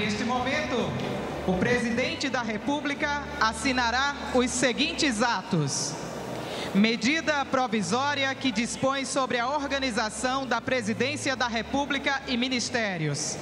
Neste momento, o presidente da República assinará os seguintes atos. Medida provisória que dispõe sobre a organização da Presidência da República e ministérios.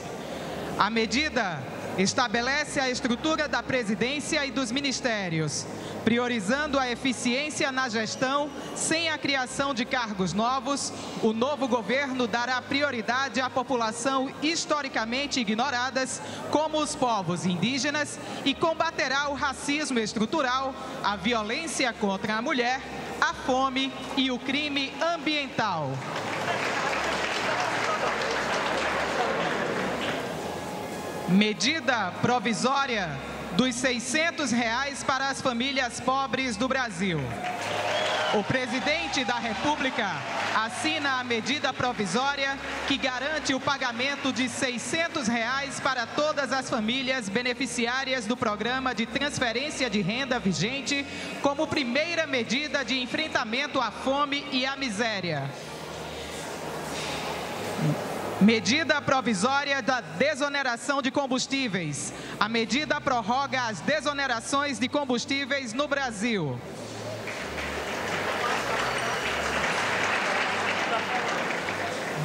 A medida estabelece a estrutura da presidência e dos ministérios, priorizando a eficiência na gestão sem a criação de cargos novos. O novo governo dará prioridade à população historicamente ignoradas, como os povos indígenas, e combaterá o racismo estrutural, a violência contra a mulher, a fome e o crime ambiental. Medida provisória dos 600 reais para as famílias pobres do Brasil. O presidente da República assina a medida provisória que garante o pagamento de 600 reais para todas as famílias beneficiárias do programa de transferência de renda vigente como primeira medida de enfrentamento à fome e à miséria. Medida provisória da desoneração de combustíveis. A medida prorroga as desonerações de combustíveis no Brasil.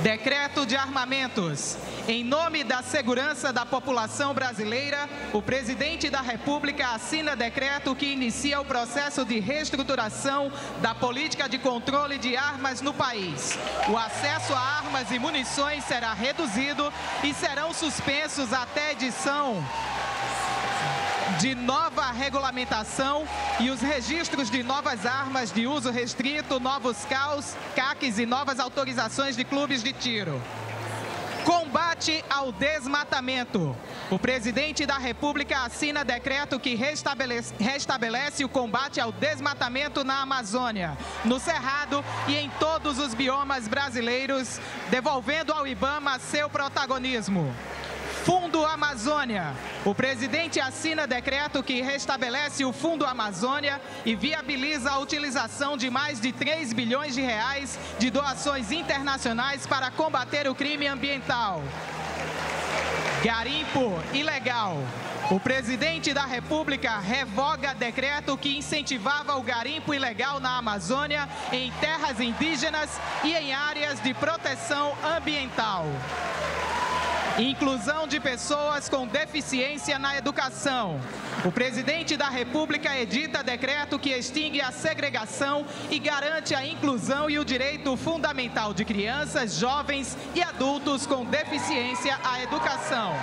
Decreto de armamentos. Em nome da segurança da população brasileira, o presidente da República assina decreto que inicia o processo de reestruturação da política de controle de armas no país. O acesso a armas e munições será reduzido e serão suspensos até edição de nova regulamentação e os registros de novas armas de uso restrito, novos CAUs, CACs e novas autorizações de clubes de tiro. Combate ao desmatamento. O presidente da República assina decreto que restabelece, restabelece, o combate ao desmatamento na Amazônia, no Cerrado e em todos os biomas brasileiros, devolvendo ao IBAMA seu protagonismo. Fundo Amazônia. O presidente assina decreto que restabelece o Fundo Amazônia e viabiliza a utilização de mais de 3 bilhões de reais de doações internacionais para combater o crime ambiental. Garimpo ilegal. O presidente da República revoga decreto que incentivava o garimpo ilegal na Amazônia, em terras indígenas e em áreas de proteção ambiental. Inclusão de pessoas com deficiência na educação. O presidente da República edita decreto que extingue a segregação e garante a inclusão e o direito fundamental de crianças, jovens e adultos com deficiência à educação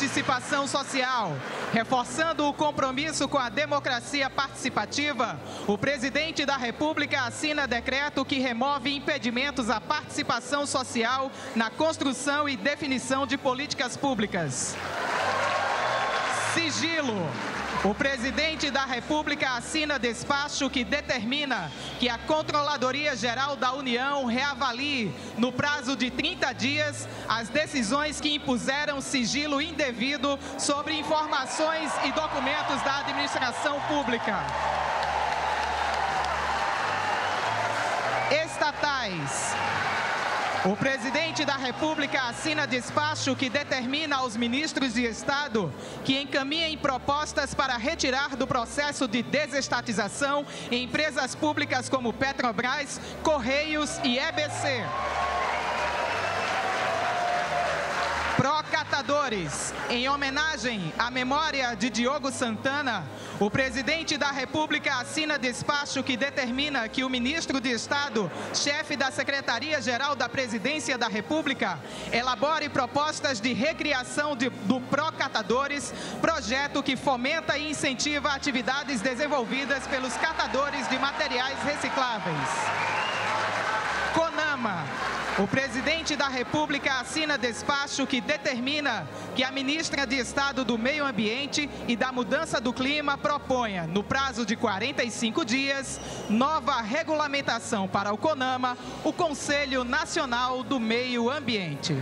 participação social. Reforçando o compromisso com a democracia participativa, o presidente da República assina decreto que remove impedimentos à participação social na construção e definição de políticas públicas. Sigilo. O presidente da República assina despacho que determina que a Controladoria Geral da União reavalie, no prazo de 30 dias, as decisões que impuseram sigilo indevido sobre informações e documentos da administração pública. Estatais. O presidente da República assina despacho que determina aos ministros de Estado que encaminhem propostas para retirar do processo de desestatização empresas públicas como Petrobras, Correios e EBC. Procatadores, em homenagem à memória de Diogo Santana, o presidente da República assina despacho que determina que o ministro de Estado, chefe da Secretaria-Geral da Presidência da República, elabore propostas de recriação de, do Procatadores, projeto que fomenta e incentiva atividades desenvolvidas pelos catadores de materiais recicláveis. CONAMA, o presidente da República assina despacho que determina que a ministra de Estado do Meio Ambiente e da Mudança do Clima proponha, no prazo de 45 dias, nova regulamentação para o CONAMA, o Conselho Nacional do Meio Ambiente.